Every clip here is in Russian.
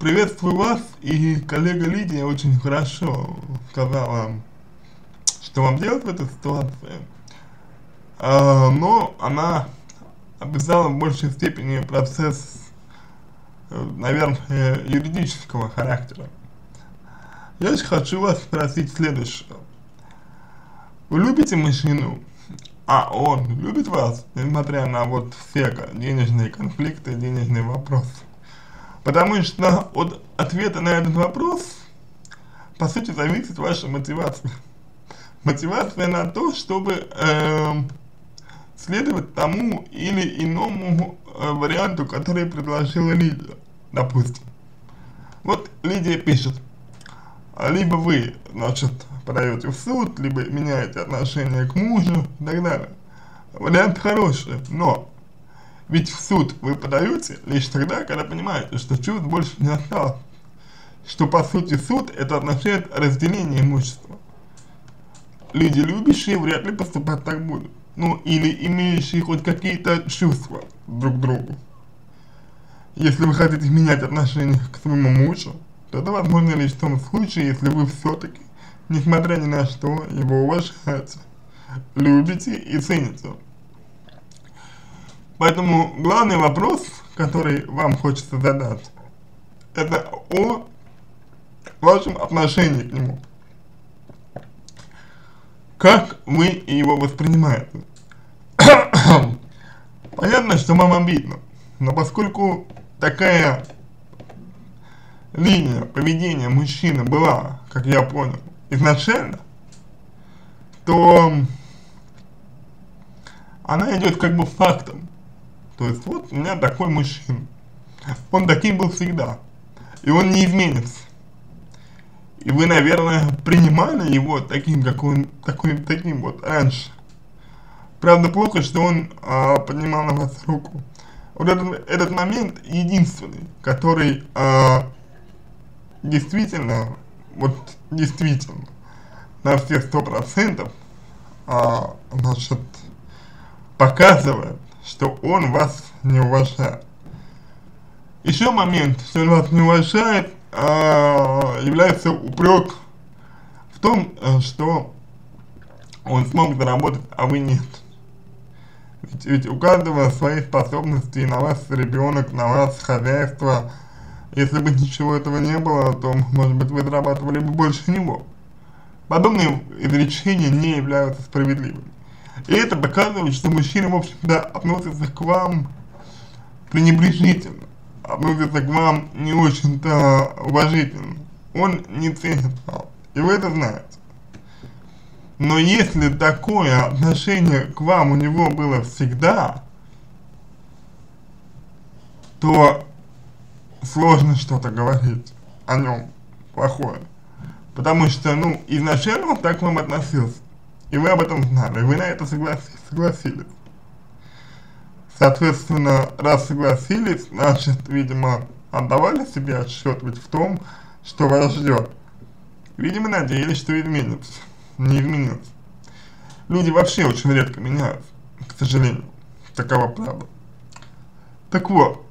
Приветствую вас, и коллега Лидия очень хорошо сказала, что вам делать в этой ситуации, а, но она описала в большей степени процесс, наверное, юридического характера. Я же хочу вас спросить следующее. Вы любите мужчину, а он любит вас, несмотря на вот все денежные конфликты, денежные вопросы? Потому что от ответа на этот вопрос, по сути, зависит ваша мотивация. Мотивация на то, чтобы э, следовать тому или иному э, варианту, который предложила Лидия, допустим. Вот Лидия пишет, либо вы, значит, подаете в суд, либо меняете отношение к мужу и так далее. Вариант хороший, но ведь в суд вы подаете лишь тогда, когда понимаете, что чувств больше не осталось. Что по сути суд это означает разделение имущества. Люди любящие вряд ли поступать так будут. Ну или имеющие хоть какие-то чувства друг к другу. Если вы хотите менять отношение к своему мужу, то это возможно лишь в том случае, если вы все-таки, несмотря ни на что, его уважаете, любите и цените. Поэтому главный вопрос, который вам хочется задать, это о вашем отношении к нему. Как вы его воспринимаете? Понятно, что вам обидно, но поскольку такая линия поведения мужчины была, как я понял, изначально, то она идет как бы фактом. То есть вот у меня такой мужчина. Он таким был всегда. И он не изменится. И вы, наверное, принимали его таким, как он, такой, таким вот раньше. Правда, плохо, что он а, поднимал на вас руку. Вот этот, этот момент единственный, который а, действительно, вот действительно, на все сто процентов, а, значит, показывает, что он вас не уважает. Еще момент, что он вас не уважает, а, является упрек в том, э, что он смог заработать, а вы нет. Ведь, ведь у каждого свои способности, на вас ребенок, на вас хозяйство. Если бы ничего этого не было, то, может быть, вы зарабатывали бы больше него. Подобные изречения не являются справедливыми. И это показывает, что мужчина, в общем-то, относится к вам пренебрежительно, относится к вам не очень-то уважительно. Он не ценит вас, и вы это знаете. Но если такое отношение к вам у него было всегда, то сложно что-то говорить о нем плохое. Потому что, ну, изначально он так к вам относился. И вы об этом знали, вы на это согласились. Соответственно, раз согласились, значит, видимо, отдавали себе отсчет ведь в том, что вас ждет. Видимо, надеялись, что изменится. Не изменилось. Люди вообще очень редко меняются, к сожалению. Такова правда. Так вот,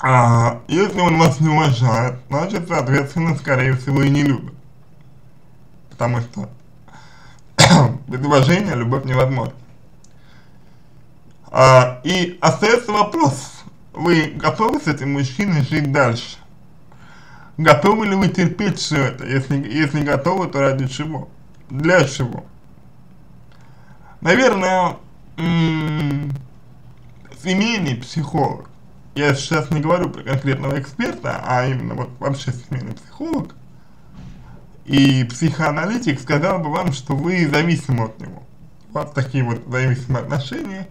а, если он вас не уважает, значит, соответственно, скорее всего, и не любит. Потому что уважения любовь невозможна. А, и остается вопрос, вы готовы с этим мужчиной жить дальше? Готовы ли вы терпеть все это? Если, если готовы, то ради чего? Для чего? Наверное, семейный психолог, я сейчас не говорю про конкретного эксперта, а именно вот вообще семейный психолог, и психоаналитик сказал бы вам, что вы зависимы от него. Вот такие вот зависимые отношения.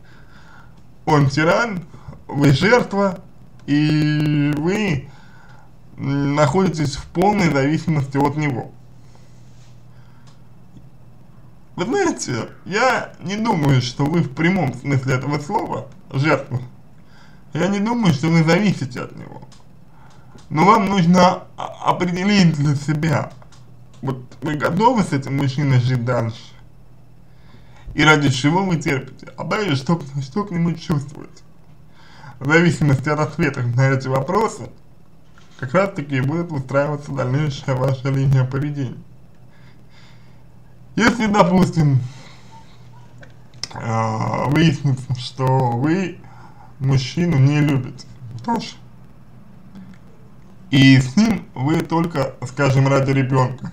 Он тиран, вы жертва, и вы находитесь в полной зависимости от него. Вы знаете, я не думаю, что вы в прямом смысле этого слова жертва. Я не думаю, что вы зависите от него. Но вам нужно определить для себя, вот вы готовы с этим мужчиной жить дальше? И ради чего вы терпите? А дальше что, что к нему чувствуете? В зависимости от ответов на эти вопросы, как раз таки будет выстраиваться дальнейшая ваша линия поведения. Если, допустим, э, выяснится, что вы мужчину не любите, тоже, и с ним вы только, скажем, ради ребенка,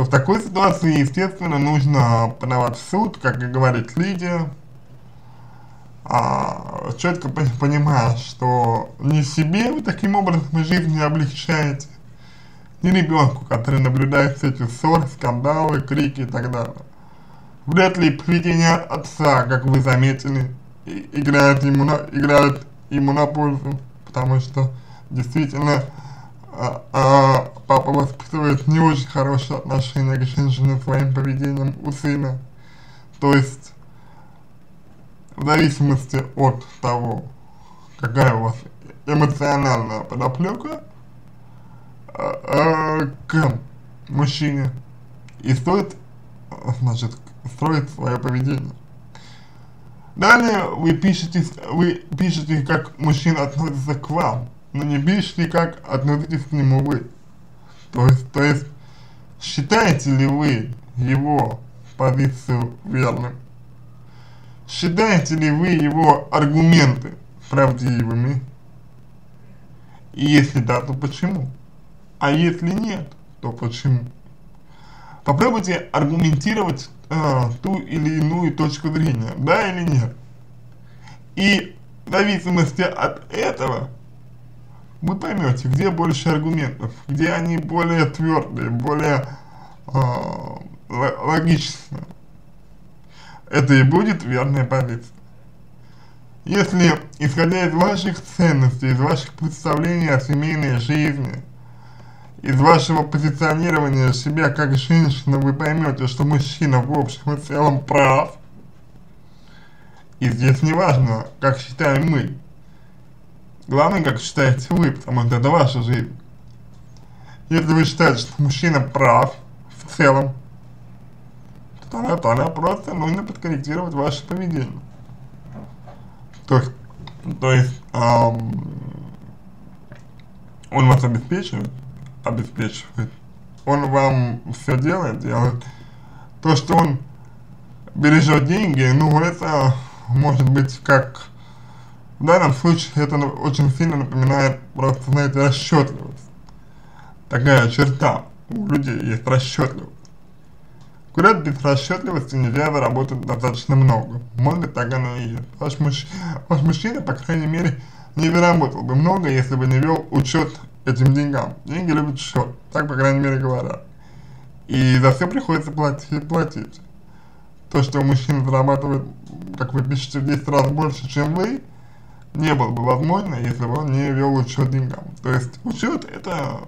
то в такой ситуации, естественно, нужно подавать в суд, как и говорит Лидия, а, четко понимая, что не себе вы таким образом жизнь не облегчаете, ни ребенку, который наблюдает все эти ссоры, скандалы, крики и так далее. Вряд ли поведение отца, как вы заметили, играет ему на, играет ему на пользу, потому что действительно а, а, папа воспитывает не очень хорошее отношение к женщине своим поведением у сына. То есть, в зависимости от того, какая у вас эмоциональная подоплека а, к мужчине, и стоит, значит, строить свое поведение. Далее вы пишете, вы пишете, как мужчина относится к вам, но не пишите, как относитесь к нему вы. То есть, то есть, считаете ли вы его позицию верным? Считаете ли вы его аргументы правдивыми? И если да, то почему? А если нет, то почему? Попробуйте аргументировать э, ту или иную точку зрения, да или нет. И в зависимости от этого вы поймете, где больше аргументов, где они более твердые, более э, логичные. Это и будет верная позиция. Если, исходя из ваших ценностей, из ваших представлений о семейной жизни, из вашего позиционирования себя как женщина, вы поймете, что мужчина в общем и целом прав, и здесь не важно, как считаем мы, Главное, как считаете вы, потому что это ваша жизнь. Если вы считаете, что мужчина прав в целом, то тогда, тогда просто нужно подкорректировать ваше поведение. То есть, то есть эм, он вас обеспечивает, обеспечивает, он вам все делает, делает. То, что он бережет деньги, ну это может быть как в данном случае это очень сильно напоминает просто, знаете, расчетливость. Такая черта у людей есть расчетливость. Куда без расчетливости нельзя заработать достаточно много. Может так оно и есть. Ваш, муж, ваш мужчина, по крайней мере, не заработал бы много, если бы не вел учет этим деньгам. Деньги любят счет, так, по крайней мере, говорят. И за все приходится платить, платить. То, что мужчина зарабатывает, как вы пишете, в 10 раз больше, чем вы, не было бы возможно, если бы он не вел учет деньгам. То есть учет это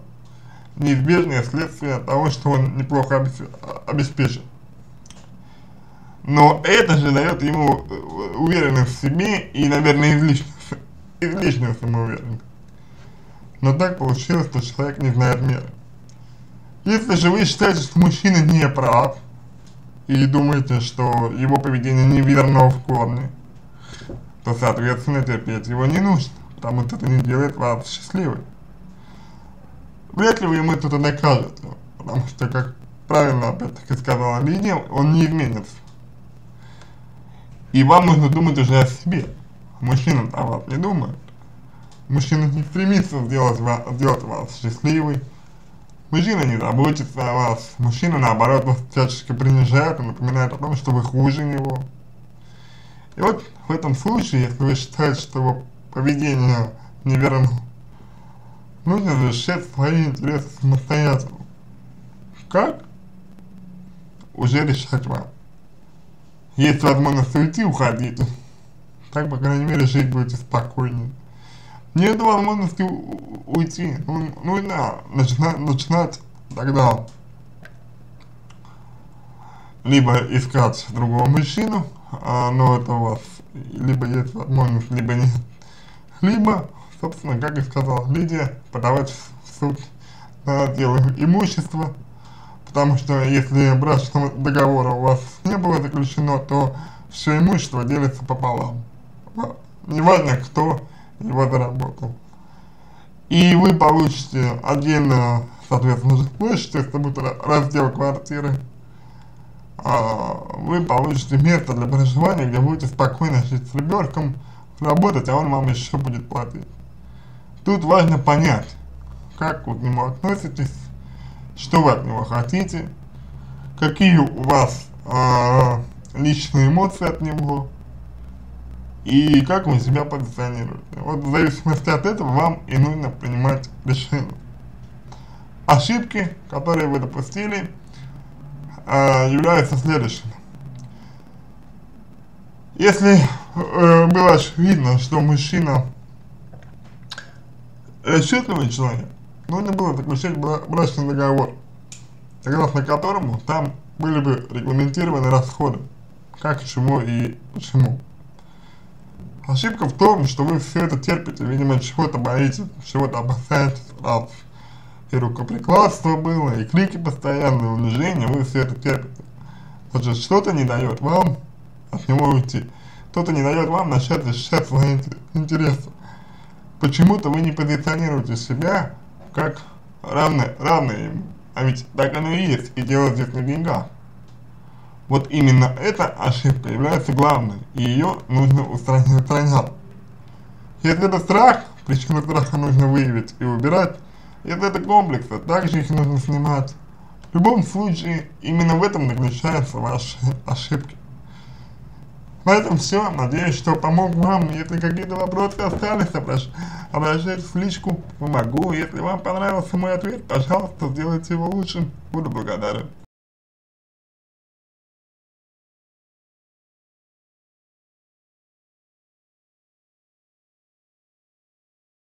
неизбежное следствие того, что он неплохо обеспечен. Но это же дает ему э, уверенность в себе и, наверное, излишнюю, излишнюю самоуверенность. Но так получилось, что человек не знает меры. Если же вы считаете, что мужчина не прав, и думаете, что его поведение неверно в корне, то, соответственно, терпеть его не нужно, потому что это не делает вас счастливой. Вряд ли вы ему это докажете, потому что, как правильно опять-таки сказала Лидия, он не изменится. И вам нужно думать уже о себе. Мужчина о вас не думает. Мужчина не стремится сделать вас, сделать вас счастливой. Мужчина не заботится о вас. Мужчина, наоборот, вас всячески принижает и напоминает о том, что вы хуже него. И вот в этом случае, если вы считаете, что его поведение неверно, нужно защищать свои интересы самостоятельно. Как? Уже решать вам. Есть возможность уйти, уходите. Так, по крайней мере, жить будете спокойнее. Нет возможности уйти. Ну, нужно начинать, начинать тогда либо искать другого мужчину, а, но это у вас либо есть возможность, либо нет. Либо, собственно, как и сказала Лидия, подавать в суд на дело имущества, потому что если брачного договора у вас не было заключено, то все имущество делится пополам. Неважно, кто его заработал. и вы получите отдельно, соответственно, жилплощадь, это будет раздел квартиры, вы получите место для проживания, где будете спокойно жить с ребенком, работать, а он вам еще будет платить. Тут важно понять, как вы к нему относитесь, что вы от него хотите, какие у вас э, личные эмоции от него и как вы себя позиционируете. Вот в зависимости от этого вам и нужно принимать решение. Ошибки, которые вы допустили, э, являются следующими. Если э, было видно, что мужчина расчетливый человек, нужно было заключить брачный договор, согласно которому там были бы регламентированы расходы, как, чего и почему. Ошибка в том, что вы все это терпите, видимо, чего-то боитесь, чего-то опасаетесь, раз и рукоприкладство было, и крики постоянные, унижения, вы все это терпите. Значит, что-то не дает вам от него уйти. Кто-то не дает вам начать защищать свои интересы. Почему-то вы не позиционируете себя как равны, равны ему. А ведь так оно и есть, и дело здесь на деньгах. Вот именно эта ошибка является главной, и ее нужно устранять. Если это страх, причину страха нужно выявить и убирать. Если это комплексы, также их нужно снимать. В любом случае, именно в этом заключаются ваши ошибки. На этом все. Надеюсь, что помог вам. Если какие-то вопросы остались, обращайтесь в личку, помогу. Если вам понравился мой ответ, пожалуйста, сделайте его лучшим. Буду благодарен.